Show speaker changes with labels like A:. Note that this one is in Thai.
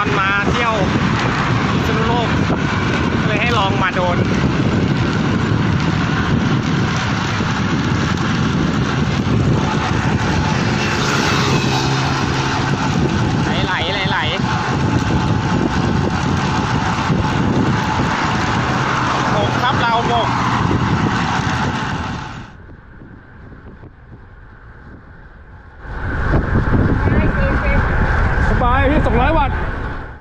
A: อนมาเที่ยวพิษณุโลกเลยให้ลองมาโดน
B: ไยพี่สองร้อยวัตต์